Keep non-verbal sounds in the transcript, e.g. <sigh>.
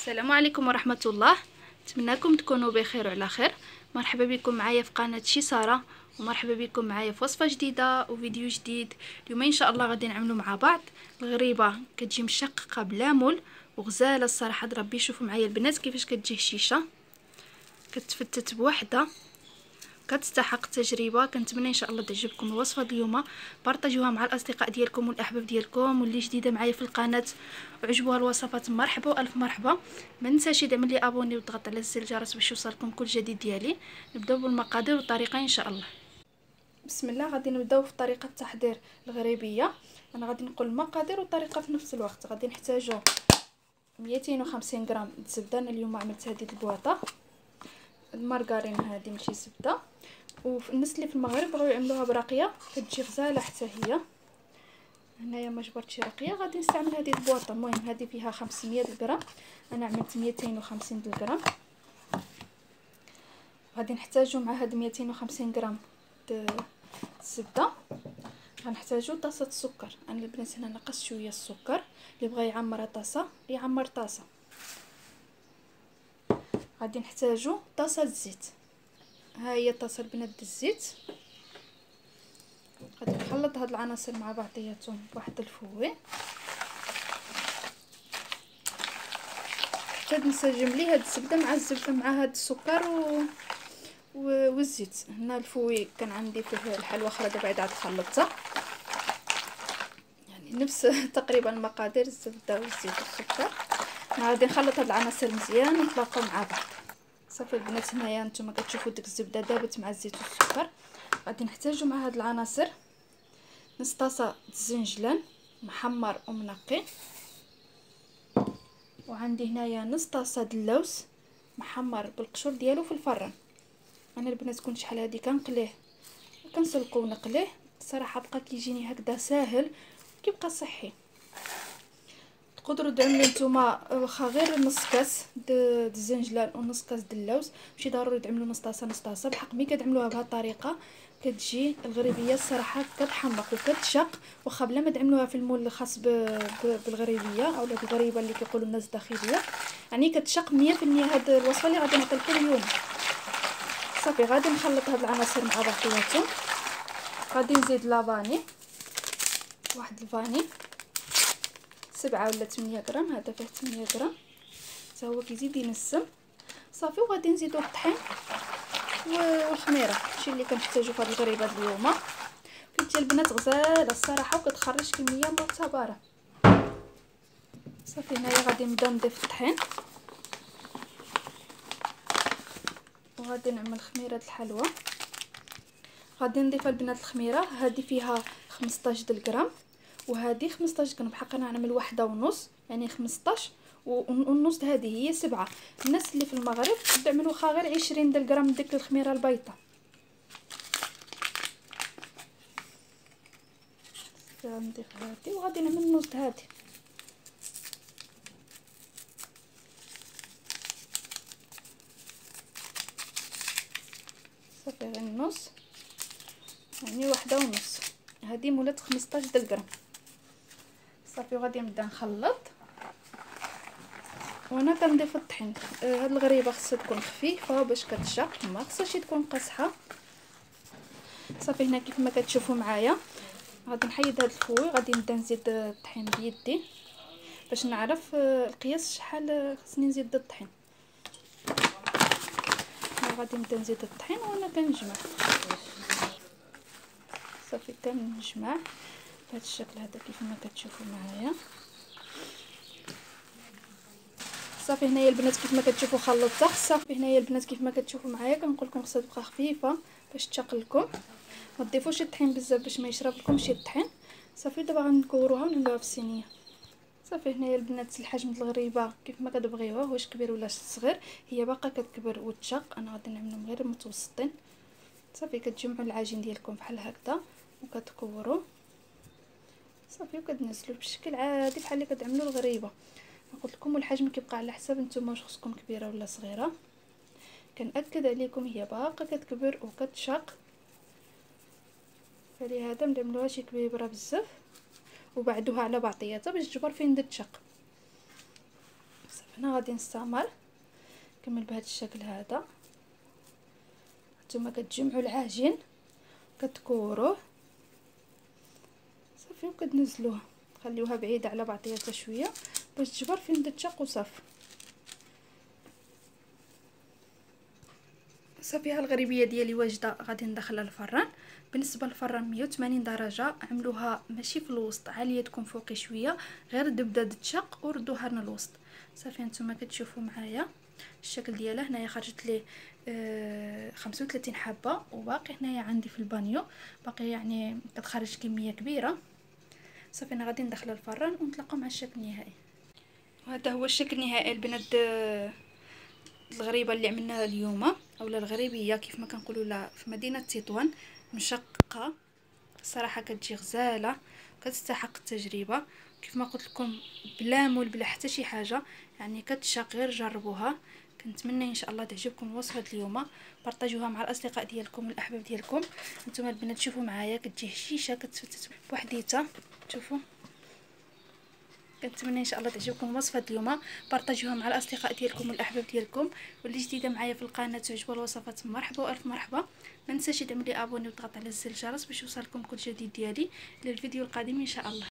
السلام عليكم ورحمة الله. نتمنىكم تكونوا بخير وعلى خير. مرحبا بكم معايا في قناة شي سارة ومرحبا بكم معايا في وصفة جديدة وفيديو جديد. اليوم إن شاء الله غادي نعملوا مع بعض الغريبة. كتجي مشققة بلامول وغزالة الصراحة ربي شوفوا معايا البنات كيفاش كتجي هشيشة كتفتت كتستحق التجربه كنتمنى إن شاء الله تعجبكم الوصفة اليوم. بارطاجوها مع الأصدقاء ديالكم والأحباب ديالكم واللي جديدة معايا في القناة. وعجبوها الوصفات. مرحبا وألف مرحبا. ما ننساش يدعم لي أبوني وتضغط على زر الجرس باش يوصلكم كل جديد ديالي. نبداو بالمقادير والطريقة إن شاء الله. بسم الله. غادي نبداو في طريقة تحضير الغريبية. أنا غادي نقول المقادير والطريقة في نفس الوقت. غادي نحتاجو 250 غرام زبدة. أنا اليوم عملت هذه البواطة. المارغرين هذه ماشي زبده وفي الناس اللي في المغرب بغاو يعملوها برقيه كتجي غزالة حتى هي. هنايا ما جبرتش رقيه غادي نستعمل هذه البواطة. المهم هذه فيها 500 غرام أنا عملت 250 غرام غادي نحتاجو مع هاد 250 غرام الزبده غنحتاجو طاسة السكر. أنا البنات هنا نقصت شوية السكر. اللي بغى يعمر طاسة يعمر طاسة. غادي نحتاجو طاسة الزيت ها هي طاسه البنات الزيت. غادي نخلط هاد العناصر مع بعضياتهم بواحد الفوي. حتى نسجم لي هاد الزبدة مع الزبدة مع هاد السكر و... و... والزيت. هنا الفوي كان عندي فيه الحلوى أخرى دابا عاد خلطتها يعني نفس <laughs> تقريبا مقادير الزبدة والزيت والسكر. غادي نخلط هاد العناصر مزيان ونطلقوا مع بعض. صافي البنات هنايا نتوما كتشوفوا ديك الزبده دابت مع الزيت والسكر. غادي نحتاجو مع هاد العناصر. نص طاسه الزنجلان محمر ومنقي. وعندي هنايا نص طاسه اللوز محمر بالقشور ديالو في الفران أنا البنات كنت شحال هادي كنقليه كنسلقو ونقليه. صراحة بقى كيجيني هكذا ساهل كيبقى صحي. تقدروا تعملوا نتوما واخا غير نص كاس د الزنجلان ونص كاس د اللوز ماشي ضروري تعملوا نص طاسه نص طاسه بحق ملي كتعملوها بهذه الطريقة كتجي الغريبية الصراحة كتحمق وكتشق واخا بلا ما تعملوها في المول الخاص بالغريبية أو الغريبه اللي كيقولوا الناس الداخلية يعني كتشق 100% هاد الوصفة اللي غادي نعطي لكم اليوم. صافي غادي نخلط هاد العناصر مع بعضياتهم. غادي نزيد لافاني واحد الفاني. سبعة ولا ثمانية غرام هذا فيه ثمانية غرام. حتى هو كيزيد ينسم صافي وغادي نزيدو الطحين والخميره هادشي اللي كنحتاجو في هاد الغريبة اليوم. كتجي البنات غزالة الصراحة وكتخرج كمية معتبرة. صافي هنايا غادي نبدأ نضيف الطحين. وغادي نعمل خميرة الحلوى. غادي نضيف البنات الخميرة. هذه فيها 15 غرام وهذه 15 غرام بحق أنا نعمل واحدة ونص يعني 15 والنص هذه هي سبعة. الناس اللي في المغرب تعملوا خا غير 20 غرام ديك الخميرة البيضاء غنضيف هذه وغادي نعمل نص هذه. صافي غير النص. يعني واحدة ونص. هذه مولات 15 غرام. صافي وغادي نبدا نخلط. وأنا كنضيف الطحين. آه هاد الغريبة خصها تكون خفيفة باش كتشق ما خصهاش تكون قاصحة. صافي هنا كيف ما كتشوفوا معايا غادي نحيد هاد الفوي غادي نبدا نزيد الطحين بيدي باش نعرف آه القياس شحال خصني نزيد الطحين. غادي نبدا نزيد الطحين وأنا كنجمع. صافي كنجمع. بهذا الشكل هذا كيف ما كتشوفوا معايا. صافي هنايا البنات كيف ما كتشوفوا خلطتها. صافي هنايا البنات كيف ما كتشوفوا معايا. كنقول لكم خصها تبقى خفيفة باش تشقلكم. ما تضيفوش الطحين بزاف باش ما يشرب لكمش الطحين. صافي دابا غنكوروها ونملوها في الصينيه صافي هنايا البنات الحجم الغريبة كيف ما كتبغيوها واش كبير ولا صغير هي باقا كتكبر وتشق. أنا غادي نعملهم غير متوسطين. صافي كتجمعوا العجين ديالكم بحال هكذا وكتكوروا صافي وكتنزلوا بشكل عادي بحال اللي كتعملوا الغريبة. قلت لكم الحجم كيبقى على حسب نتوما واش خصكم كبيرة ولا صغيرة. كنأكد عليكم هي باقا كتكبر وكتشق. فلهذا مدملوها شي كبيبره بزاف وبعدوها على بعضياتها باش تجبر فين تشق. صافي هنا غادي نستعمل. نكمل بهذا الشكل هذا. نتوما كتجمعوا العجين كتكوروه. صافي وكتنزلوه خليوها بعيدة على بعضياتها شوية باش تجبر فين تتشق وصافي صافي الغريبية ديالي واجدة غادي ندخلها الفران بالنسبة للفران 180 درجة عملوها ماشي في الوسط عالية تكون فوقي شوية غير تبدا تشق وردوها لنا الوسط. صافي نتوما كتشوفوا معايا الشكل ديالها. هنايا خرجت لي آه 35 حبة وباقي هنايا عندي في البانيو. باقي يعني كتخرج كمية كبيرة. صافي أنا غادي ندخل الفران ونتلاقاو مع الشكل النهائي. وهذا هو الشكل النهائي البنات الغريبة اللي عملناها اليوم أولا الغريبية كيف ما كنقولوا لها في مدينة تطوان مشققه الصراحه كتجي غزالة كتستحق التجربة. كيف ما قلت لكم بلا مول بلا حتى شي حاجة يعني كتشق غير جربوها. كنتمنى إن شاء الله تعجبكم الوصفة اليوم. بارطاجوها مع الأصدقاء ديالكم والأحباب ديالكم. نتوما البنات شوفوا معايا كتجي هشيشه كتفتت بوحديتها. شوفوا. كنتمنى إن شاء الله تعجبكم الوصفة اليوم. بارطاجوها مع الأصدقاء ديالكم والأحباب ديالكم. واللي جديدة معايا في القناة تعجبوا الوصفات مرحبا وألف مرحبا. ما تنساش تعملي ابوني وتضغط على زر الجرس باش يوصلكم كل جديد ديالي للفيديو القادم إن شاء الله.